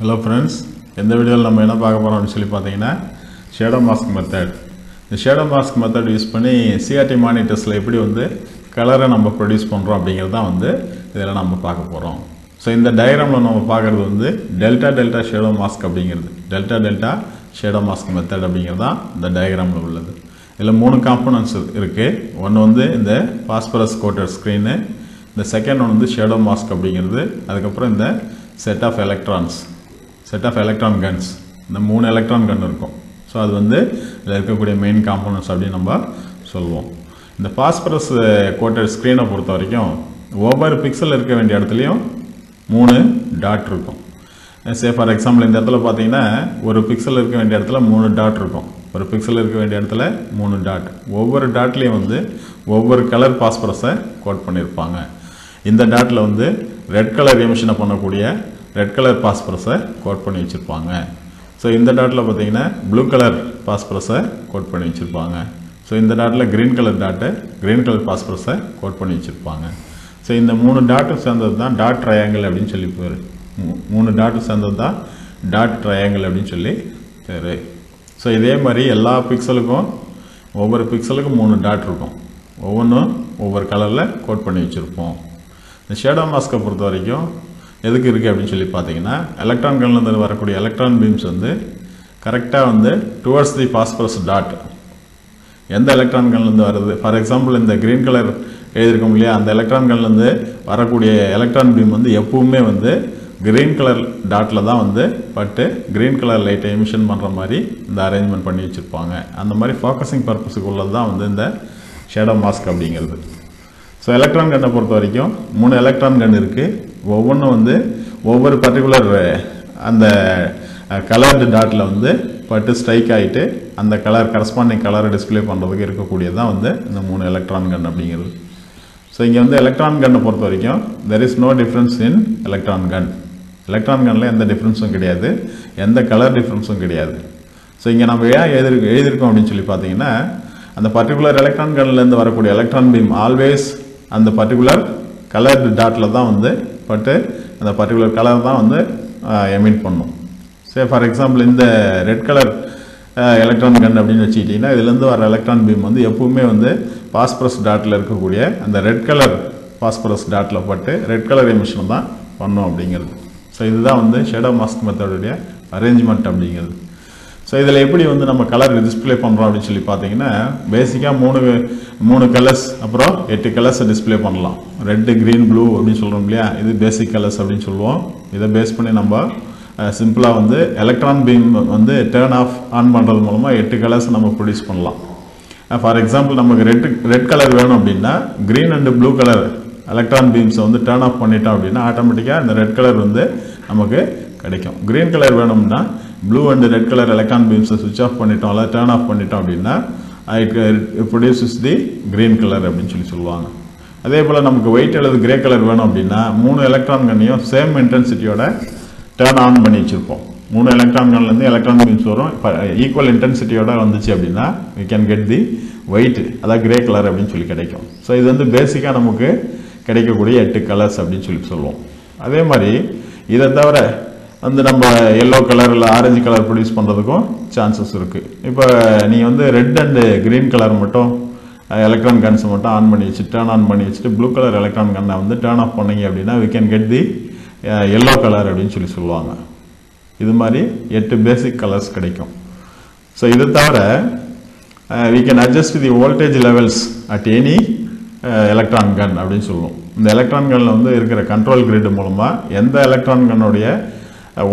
Hello friends எந்த வீடியோவில் நம்ம என்ன பார்க்க போகிறோம் அப்படின்னு சொல்லி பார்த்தீங்கன்னா ஷேடோ மாஸ்க் மெத்தட் இந்த ஷேடோ மாஸ்க் மெத்தட் யூஸ் பண்ணி சிஆர்டி மானிட்டர்ஸில் எப்படி வந்து கலரை நம்ம ப்ரொடியூஸ் பண்ணுறோம் அப்படிங்கிறது தான் வந்து இதில் நம்ம பார்க்க போகிறோம் ஸோ இந்த டயக்ராமில் நம்ம பார்க்குறது வந்து டெல்டா டெல்டா ஷேடோ மாஸ்க் அப்படிங்கிறது. Delta delta shadow mask method அப்படிங்கிறது தான் இந்த டயக்ராமில் உள்ளது. இதில் மூணு காம்பனன்ட்ஸ் இருக்குது ஒன்று வந்து இந்த பாஸ்பரஸ் கோட்டட் ஸ்க்ரீனு இந்த செகண்ட் ஒன் வந்து ஷேடோ மாஸ்க் அப்படிங்கிறது. அதுக்கப்புறம் இந்த set of electrons set of electron guns இந்த மூணு எலக்ட்ரான் கன் இருக்கும். ஸோ அது வந்து இதில் இருக்கக்கூடிய மெயின் காம்போனன்ஸ் அப்படின்னு நம்ம சொல்லுவோம் இந்த பாஸ்பரஸ் கோட்டட் ஸ்க்ரீனை பொறுத்த வரைக்கும் ஒவ்வொரு பிக்சல் இருக்க வேண்டிய இடத்துலையும் மூணு டாட் இருக்கும். சே ஃபார் எக்ஸாம்பிள் இந்த இடத்துல பார்த்தீங்கன்னா ஒரு பிக்சல் இருக்க வேண்டிய இடத்துல மூணு டாட் இருக்கும். ஒரு பிக்சல் இருக்க வேண்டிய இடத்துல மூணு டாட் ஒவ்வொரு டாட்லேயும் வந்து ஒவ்வொரு கலர் பாஸ்பரஸை கோட் பண்ணியிருப்பாங்க இந்த டாட்டில் வந்து ரெட் கலர் எமிஷனை பண்ணக்கூடிய ரெட் கலர் பாஸ்பரஸை கோட் பண்ணி வச்சுருப்பாங்க. ஸோ இந்த டாட்டில் பார்த்தீங்கன்னா ப்ளூ கலர் பாஸ்பரஸை கோட் பண்ணி வச்சுருப்பாங்க. ஸோ இந்த டாட்டில் க்ரீன் கலர் டாட்டை க்ரீன் கலர் பாஸ்பரஸை கோட் பண்ணி வச்சுருப்பாங்க. ஸோ இந்த மூணு டாட்டும் சேர்ந்தது தான் டாட் ட்ரையாங்கிள் அப்படின்னு சொல்லி பேர். மூணு டாட்டும் சேர்ந்தது தான் டாட் ட்ரையாங்கிள் அப்படின்னு சொல்லி பேர். ஸோ இதே மாதிரி எல்லா பிக்சலுக்கும் ஒவ்வொரு பிக்சலுக்கும் மூணு டாட் இருக்கும். ஒவ்வொன்றும் ஒவ்வொரு கலரில் கோட் பண்ணி வச்சுருப்போம். இந்த ஷேடோ மாஸ்க்கை பொறுத்த வரைக்கும் எதுக்கு இருக்குது அப்படின்னு சொல்லி பார்த்தீங்கன்னா எலக்ட்ரான்கள்லேருந்து வரக்கூடிய எலக்ட்ரான் பீம்ஸ் வந்து கரெக்டாக வந்து டுவர்ட்ஸ் தி பாஸ்பரஸ் டாட் எந்த எலக்ட்ரான்கள்லேருந்து வருது? ஃபார் எக்ஸாம்பிள் இந்த க்ரீன் கலர் எழுதியிருக்கோம் இல்லையா? அந்த எலக்ட்ரான்கள்லேருந்து வரக்கூடிய எலக்ட்ரான் பீம் வந்து எப்பவுமே வந்து கிரீன் கலர் டாட்டில் தான் வந்து பட்டு கிரீன் கலர் லைட்டை எமிஷன் பண்ணுற மாதிரி இந்த அரேஞ்ச்மெண்ட் பண்ணி வச்சுருப்பாங்க. அந்த மாதிரி ஃபோக்கஸிங் பர்பஸுக்கு உள்ளது தான் வந்து இந்த ஷேடோ மாஸ்க் அப்படிங்கிறது. ஸோ எலக்ட்ரான் கன்னை பொறுத்த வரைக்கும் மூணு எலக்ட்ரான் கன் இருக்குது ஒவ்வொன்றும் வந்து ஒவ்வொரு பர்டிகுலர் அந்த கலர்டு டாட்டில் வந்து பட்டு ஸ்ட்ரைக் ஆகிட்டு அந்த கலர் கரஸ்பாண்டிங் கலரை டிஸ்பிளே பண்ணுறதுக்கு இருக்கக்கூடியது தான் வந்து இந்த மூணு எலக்ட்ரான் கன் அப்படிங்கிறது. ஸோ இங்கே வந்து எலக்ட்ரான் கன்னை பொறுத்த வரைக்கும் there is no difference in electron gun electron கனில் எந்த டிஃப்ரென்ஸும் கிடையாது. எந்த கலர் டிஃப்ரென்ஸும் கிடையாது. ஸோ இங்கே நம்ம ஏன் எழுதி எழுதியிருக்கோம் அப்படின்னு சொல்லி பார்த்தீங்கன்னா அந்த பர்டிகுலர் எலக்ட்ரான் கன்லேருந்து வரக்கூடிய எலக்ட்ரான் பீம் ஆல்வேஸ் அந்த பர்டிகுலர் கலர்டு டாட்டில் தான் வந்து பட்டு அந்த பர்டிகுலர் கலர் தான் வந்து எமிட் பண்ணும். சே ஃபார் எக்ஸாம்பிள் இந்த ரெட் கலர் எலக்ட்ரான் கன் அப்படின்னு வச்சுக்கிட்டிங்கன்னா இதுலேருந்து வர எலக்ட்ரான் பீம் வந்து எப்பவுமே வந்து பாஸ்பரஸ் டாட்டில் இருக்கக்கூடிய அந்த ரெட் கலர் பாஸ்பரஸ் டாட்டில் பட்டு ரெட் கலர் எமிஷன் தான் பண்ணும் அப்படிங்கிறது. ஸோ இதுதான் வந்து ஷேடோ மாஸ்க் மெத்தடுடைய அரேஞ்ச்மெண்ட் அப்படிங்கிறது. ஸோ இதில் எப்படி வந்து நம்ம கலர் டிஸ்பிளே பண்ணுறோம் அப்படின்னு சொல்லி பார்த்தீங்கன்னா பேசிக்காக மூணு மூணு கலர்ஸ் அப்புறம் எட்டு கலர்ஸை டிஸ்பிளே பண்ணலாம். ரெட்டு க்ரீன் ப்ளூ அப்படின்னு சொல்கிறோம் இல்லையா? இது பேசிக் கலர்ஸ் அப்படின்னு சொல்லுவோம். இதை பேஸ் பண்ணி நம்ம சிம்பிளாக வந்து எலக்ட்ரான் பீம் வந்து டேர்ன் ஆஃப் ஆன் பண்ணுறது மூலமாக எட்டு கலர்ஸ் நம்ம ப்ரொடியூஸ் பண்ணலாம். ஃபார் எக்ஸாம்பிள் நமக்கு ரெட் ரெட் கலர் வேணும் அப்படின்னா green and blue colour electron பீம்ஸை வந்து டேர்ன் ஆஃப் பண்ணிட்டோம் அப்படின்னா ஆட்டோமேட்டிக்காக இந்த ரெட் கலர் வந்து நமக்கு கிடைக்கும். க்ரீன் கலர் வேணும்னா blue and red colour electron பீம்ஸை switch off பண்ணிட்டோம். அல்லது டேர்ன் ஆஃப் பண்ணிட்டோம் அப்படின்னா it produces the green colour அப்படின்னு சொல்லி சொல்லுவாங்க. அதே போல் நமக்கு ஒயிட் அல்லது கிரே கலர் வேணும் அப்படின்னா மூணு எலக்ட்ரான்கண்ணையும் சேம் இன்டென்சிட்டியோட டேர்ன் ஆன் பண்ணி வச்சுருப்போம். மூணு எலக்ட்ரான்கள்லேருந்து எலக்ட்ரான் பீம்ஸ் வரும். இப்போ ஈக்குவல் இன்டென்சிட்டியோட வந்துச்சு அப்படின்னா we can get the white அதாவது கிரே கலர் அப்படின்னு சொல்லி கிடைக்கும். ஸோ இது வந்து பேசிக்காக நமக்கு கிடைக்கக்கூடிய எட்டு கலர்ஸ் அப்படின்னு சொல்லி சொல்லுவோம். அதே மாதிரி இதை தவிர வந்து நம்ம எல்லோ கலர் இல்லை ஆரஞ்சு கலர் ப்ரொடியூஸ் பண்ணுறதுக்கும் சான்சஸ் இருக்குது இப்போ நீங்கள் வந்து ரெட் அண்டு க்ரீன் கலர் மட்டும் எலக்ட்ரான் கன்ஸ் மட்டும் ஆன் பண்ணி வச்சு டேர்ன் ஆன் பண்ணி வச்சுட்டு ப்ளூ கலர் எலக்ட்ரான் கன்னை வந்து டேர்ன் ஆஃப் பண்ணிங்க அப்படின்னா we can get the yellow colour அப்படின்னு சொல்லி சொல்லுவாங்க. இது மாதிரி எட்டு பேசிக் கலர்ஸ் கிடைக்கும். ஸோ இது தவிர we can adjust the voltage levels at any electron gun அப்படின்னு சொல்லுவோம். இந்த எலக்ட்ரான் கன்னில் வந்து இருக்கிற கண்ட்ரோல் கிரிட் மூலமாக எந்த எலக்ட்ரான் கன்னுடைய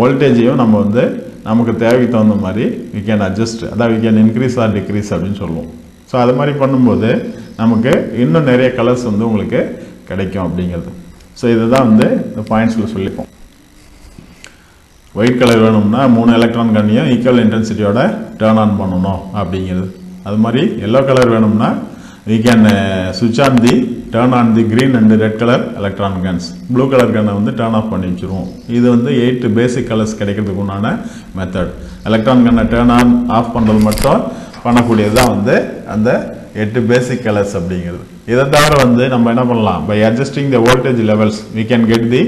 வோல்டேஜையும் நம்ம வந்து நமக்கு தேவைக்கு தகுந்த மாதிரி வி கேன் அட்ஜஸ்ட் அதாவது we can increase or decrease அப்படின்னு சொல்லுவோம். ஸோ அது மாதிரி பண்ணும்போது நமக்கு இன்னும் நிறைய கலர்ஸ் வந்து உங்களுக்கு கிடைக்கும் அப்படிங்கிறது. ஸோ இதுதான் வந்து இந்த பாயிண்ட்ஸில் சொல்லிப்போம். ஒயிட் கலர் வேணும்னா மூணு எலக்ட்ரான் கண்ணியும் ஈக்குவல் இன்டென்சிட்டியோட டேர்ன் ஆன் பண்ணணும் அப்படிங்கிறது. அது மாதிரி எல்லோ கலர் வேணும்னா we can switch on the turn on the green and red colour electron guns blue colour கன்னை வந்து டேர்ன் ஆஃப் பண்ணி வச்சுருவோம். இது வந்து எயிட் பேசிக் கலர்ஸ் கிடைக்கிறதுக்கு உண்டான மெத்தட் எலக்ட்ரான் கன்னை டேர்ன் ஆன் ஆஃப் பண்ணுறது மட்டும் பண்ணக்கூடியது தான் வந்து அந்த எட்டு பேசிக் கலர்ஸ் அப்படிங்கிறது. இதை தவிர வந்து நம்ம என்ன பண்ணலாம்? By adjusting the voltage levels we can get the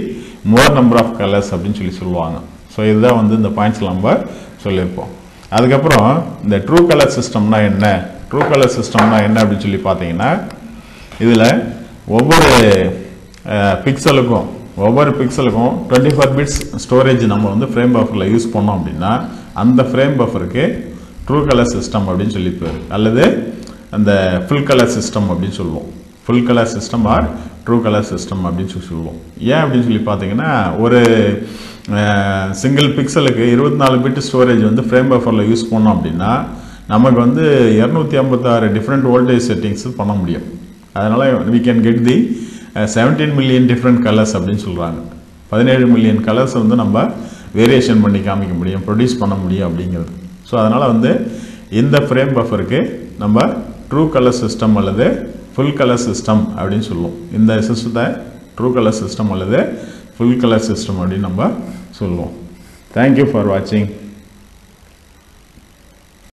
more number of colours அப்படின்னு சொல்லி சொல்லுவாங்க. ஸோ இதுதான் வந்து இந்த பாயிண்ட்ஸில் நம்ம சொல்லியிருப்போம். அதுக்கப்புறம் இந்த ட்ரூ கலர் சிஸ்டம்னா என்ன? ட்ரூ கலர் சிஸ்டம்னா என்ன அப்படின்னு சொல்லி பார்த்தீங்கன்னா இதில் ஒவ்வொரு பிக்சலுக்கும் ஒவ்வொரு பிக்சலுக்கும் டுவெண்ட்டி ஃபோர் பிட்ஸ் ஸ்டோரேஜ் நம்ம வந்து ஃப்ரேம் பஃபரில் யூஸ் பண்ணோம் அப்படின்னா அந்த ஃப்ரேம் பஃபருக்கு ட்ரூ கலர் சிஸ்டம் அப்படின்னு சொல்லி பேர் அல்லது அந்த ஃபுல் கலர் சிஸ்டம் அப்படின்னு சொல்லுவோம். Full colour system or true colour system அப்படின்னு சொல்லி சொல்லுவோம். ஏன் அப்படின்னு சொல்லி பார்த்தீங்கன்னா ஒரு சிங்கிள் பிக்சலுக்கு இருபத்தி நாலு பிட் ஸ்டோரேஜ் வந்து ஃப்ரேம் பஃபரில் யூஸ் பண்ணோம் அப்படின்னா நமக்கு வந்து இரநூத்தி ஐம்பத்தாறு டிஃப்ரெண்ட் வோல்டேஜ் செட்டிங்ஸ் பண்ண முடியும். அதனால் we can get the seventeen million different colours அப்படின்னு சொல்கிறாங்க பதினேழு மில்லியன் கலர்ஸ் வந்து நம்ம வேரியேஷன் பண்ணி காமிக்க முடியும் ப்ரொடியூஸ் பண்ண முடியும் அப்படிங்கிறது. ஸோ அதனால் வந்து இந்த ஃப்ரேம் பஃபருக்கு நம்ம ட்ரூ கலர் சிஸ்டம் அல்லது ஃபுல் கலர் சிஸ்டம் அப்படின்னு சொல்லுவோம். இந்த சிஸ்டத்தை ட்ரூ கலர் சிஸ்டம் அல்லது ஃபுல் கலர் சிஸ்டம் அப்படின்னு நம்ம சொல்லுவோம். தேங்க்யூ ஃபார் வாட்சிங்